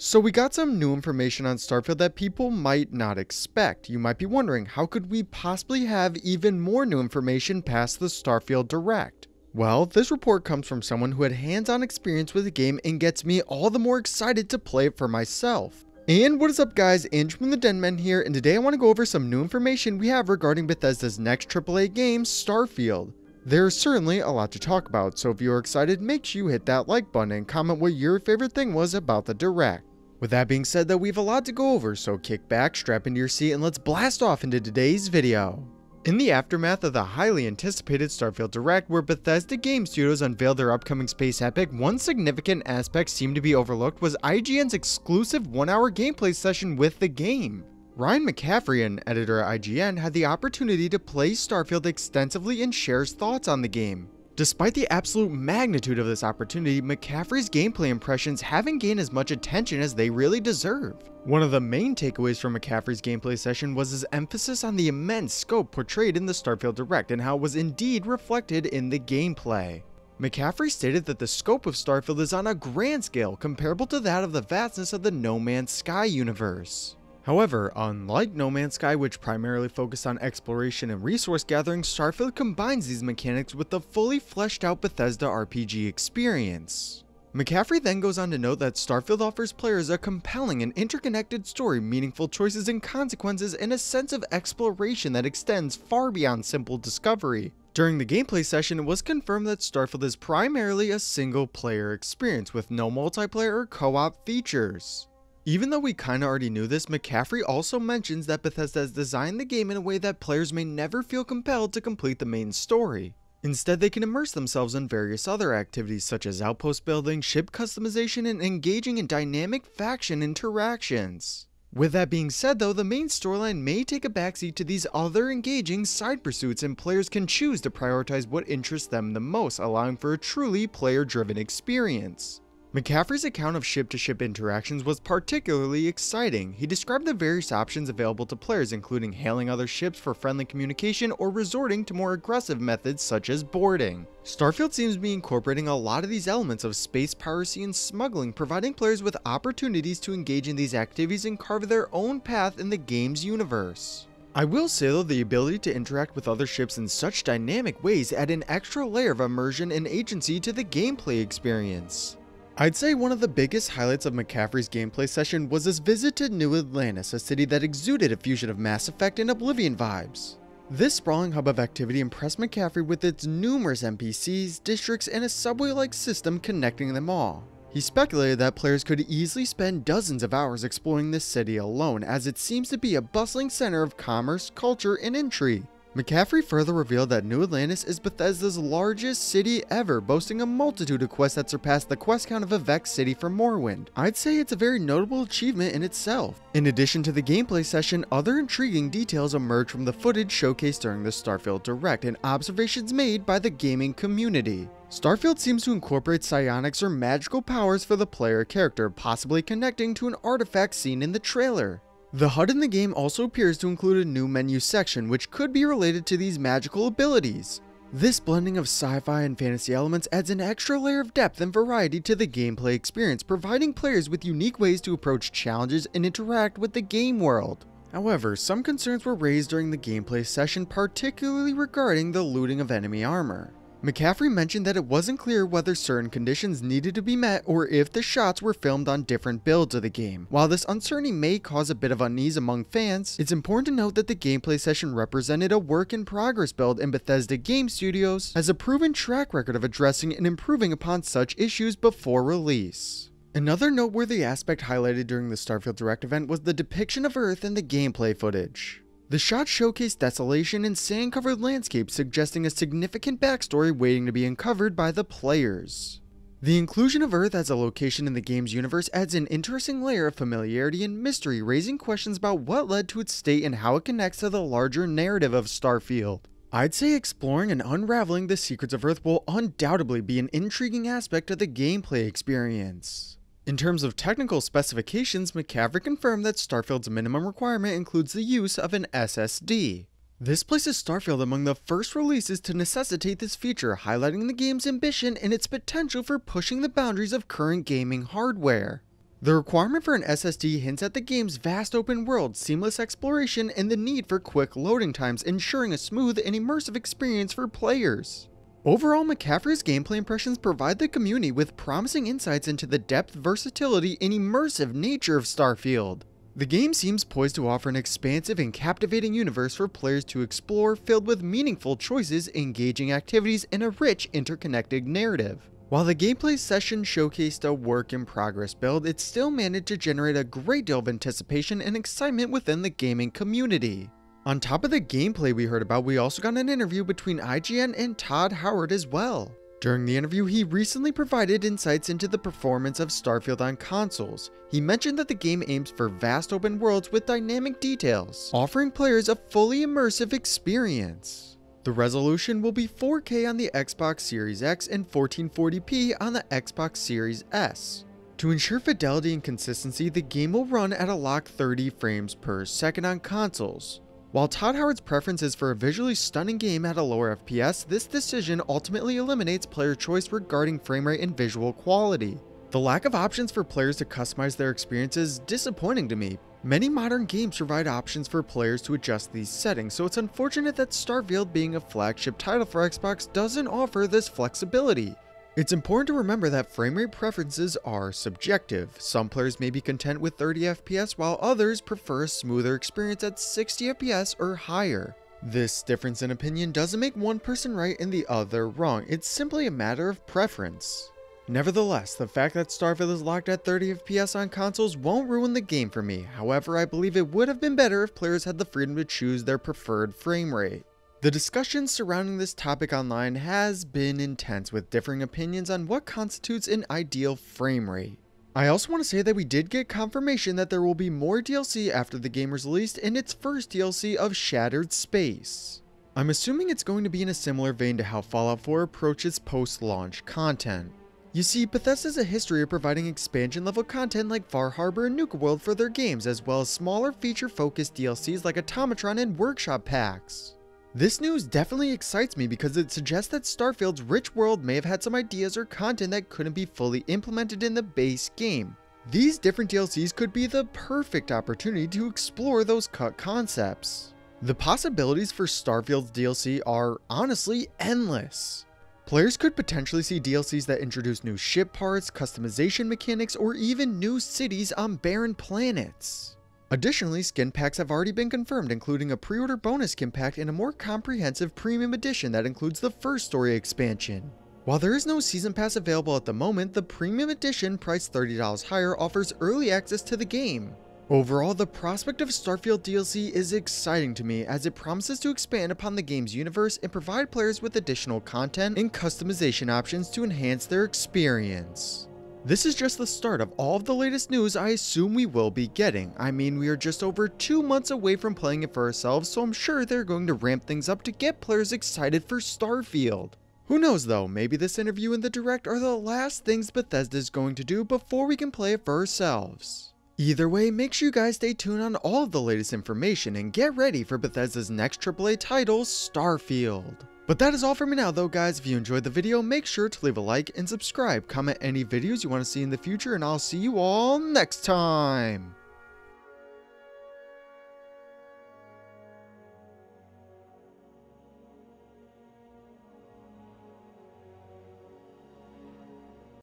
So we got some new information on Starfield that people might not expect. You might be wondering, how could we possibly have even more new information past the Starfield Direct? Well, this report comes from someone who had hands-on experience with the game and gets me all the more excited to play it for myself. And what is up guys, Andrew from the DenMen here, and today I want to go over some new information we have regarding Bethesda's next AAA game, Starfield. There's certainly a lot to talk about, so if you're excited, make sure you hit that like button and comment what your favorite thing was about the Direct. With that being said though, we have a lot to go over, so kick back, strap into your seat, and let's blast off into today's video. In the aftermath of the highly anticipated Starfield Direct, where Bethesda Game Studios unveiled their upcoming space epic, one significant aspect seemed to be overlooked was IGN's exclusive one-hour gameplay session with the game. Ryan McCaffrey, an editor at IGN, had the opportunity to play Starfield extensively and shares thoughts on the game. Despite the absolute magnitude of this opportunity, McCaffrey's gameplay impressions haven't gained as much attention as they really deserve. One of the main takeaways from McCaffrey's gameplay session was his emphasis on the immense scope portrayed in the Starfield Direct and how it was indeed reflected in the gameplay. McCaffrey stated that the scope of Starfield is on a grand scale comparable to that of the vastness of the No Man's Sky universe. However, unlike No Man's Sky which primarily focused on exploration and resource gathering, Starfield combines these mechanics with the fully fleshed out Bethesda RPG experience. McCaffrey then goes on to note that Starfield offers players a compelling and interconnected story, meaningful choices and consequences, and a sense of exploration that extends far beyond simple discovery. During the gameplay session, it was confirmed that Starfield is primarily a single player experience with no multiplayer or co-op features. Even though we kinda already knew this, McCaffrey also mentions that Bethesda has designed the game in a way that players may never feel compelled to complete the main story. Instead, they can immerse themselves in various other activities such as outpost building, ship customization, and engaging in dynamic faction interactions. With that being said though, the main storyline may take a backseat to these other engaging side pursuits and players can choose to prioritize what interests them the most, allowing for a truly player-driven experience. McCaffrey's account of ship-to-ship -ship interactions was particularly exciting. He described the various options available to players including hailing other ships for friendly communication or resorting to more aggressive methods such as boarding. Starfield seems to be incorporating a lot of these elements of space piracy and smuggling, providing players with opportunities to engage in these activities and carve their own path in the game's universe. I will say though, the ability to interact with other ships in such dynamic ways add an extra layer of immersion and agency to the gameplay experience. I'd say one of the biggest highlights of McCaffrey's gameplay session was his visit to New Atlantis, a city that exuded a fusion of Mass Effect and Oblivion vibes. This sprawling hub of activity impressed McCaffrey with its numerous NPCs, districts, and a subway-like system connecting them all. He speculated that players could easily spend dozens of hours exploring this city alone, as it seems to be a bustling center of commerce, culture, and intrigue. McCaffrey further revealed that New Atlantis is Bethesda's largest city ever, boasting a multitude of quests that surpass the quest count of Vivec city from Morrowind. I'd say it's a very notable achievement in itself. In addition to the gameplay session, other intriguing details emerged from the footage showcased during the Starfield Direct and observations made by the gaming community. Starfield seems to incorporate psionics or magical powers for the player character, possibly connecting to an artifact seen in the trailer. The HUD in the game also appears to include a new menu section which could be related to these magical abilities. This blending of sci-fi and fantasy elements adds an extra layer of depth and variety to the gameplay experience, providing players with unique ways to approach challenges and interact with the game world. However, some concerns were raised during the gameplay session, particularly regarding the looting of enemy armor. McCaffrey mentioned that it wasn't clear whether certain conditions needed to be met or if the shots were filmed on different builds of the game. While this uncertainty may cause a bit of unease among fans, it's important to note that the gameplay session represented a work in progress build and Bethesda Game Studios has a proven track record of addressing and improving upon such issues before release. Another noteworthy aspect highlighted during the Starfield Direct event was the depiction of Earth in the gameplay footage. The shot showcased desolation and sand-covered landscapes suggesting a significant backstory waiting to be uncovered by the players. The inclusion of Earth as a location in the game's universe adds an interesting layer of familiarity and mystery, raising questions about what led to its state and how it connects to the larger narrative of Starfield. I'd say exploring and unraveling the secrets of Earth will undoubtedly be an intriguing aspect of the gameplay experience. In terms of technical specifications, McCaffrey confirmed that Starfield's minimum requirement includes the use of an SSD. This places Starfield among the first releases to necessitate this feature, highlighting the game's ambition and its potential for pushing the boundaries of current gaming hardware. The requirement for an SSD hints at the game's vast open world, seamless exploration, and the need for quick loading times, ensuring a smooth and immersive experience for players. Overall, McCaffrey's gameplay impressions provide the community with promising insights into the depth, versatility, and immersive nature of Starfield. The game seems poised to offer an expansive and captivating universe for players to explore, filled with meaningful choices, engaging activities, and a rich, interconnected narrative. While the gameplay session showcased a work in progress build, it still managed to generate a great deal of anticipation and excitement within the gaming community. On top of the gameplay we heard about, we also got an interview between IGN and Todd Howard as well. During the interview, he recently provided insights into the performance of Starfield on consoles. He mentioned that the game aims for vast open worlds with dynamic details, offering players a fully immersive experience. The resolution will be 4K on the Xbox Series X and 1440p on the Xbox Series S. To ensure fidelity and consistency, the game will run at a locked 30 frames per second on consoles. While Todd Howard's preference is for a visually stunning game at a lower FPS, this decision ultimately eliminates player choice regarding framerate and visual quality. The lack of options for players to customize their experience is disappointing to me. Many modern games provide options for players to adjust these settings, so it's unfortunate that Starfield being a flagship title for Xbox doesn't offer this flexibility. It's important to remember that frame rate preferences are subjective. Some players may be content with 30 FPS while others prefer a smoother experience at 60 FPS or higher. This difference in opinion doesn't make one person right and the other wrong, it's simply a matter of preference. Nevertheless, the fact that Starfield is locked at 30 FPS on consoles won't ruin the game for me, however I believe it would have been better if players had the freedom to choose their preferred frame rate. The discussion surrounding this topic online has been intense with differing opinions on what constitutes an ideal frame rate. I also want to say that we did get confirmation that there will be more DLC after the game is released in its first DLC of Shattered Space. I'm assuming it's going to be in a similar vein to how Fallout 4 approaches post-launch content. You see, Bethesda has a history of providing expansion level content like Far Harbor and Nuka World for their games, as well as smaller feature focused DLCs like Automatron and Workshop packs. This news definitely excites me because it suggests that Starfield's rich world may have had some ideas or content that couldn't be fully implemented in the base game. These different DLCs could be the perfect opportunity to explore those cut concepts. The possibilities for Starfield's DLC are honestly endless. Players could potentially see DLCs that introduce new ship parts, customization mechanics, or even new cities on barren planets. Additionally, skin packs have already been confirmed, including a pre-order bonus skin pack and a more comprehensive premium edition that includes the first story expansion. While there is no season pass available at the moment, the premium edition, priced $30 higher, offers early access to the game. Overall, the prospect of Starfield DLC is exciting to me as it promises to expand upon the game's universe and provide players with additional content and customization options to enhance their experience. This is just the start of all of the latest news I assume we will be getting. I mean, we are just over two months away from playing it for ourselves, so I'm sure they're going to ramp things up to get players excited for Starfield. Who knows though, maybe this interview and the direct are the last things Bethesda is going to do before we can play it for ourselves. Either way, make sure you guys stay tuned on all of the latest information and get ready for Bethesda's next AAA title, Starfield. But that is all for me now though guys, if you enjoyed the video, make sure to leave a like and subscribe, comment any videos you want to see in the future, and I'll see you all next time!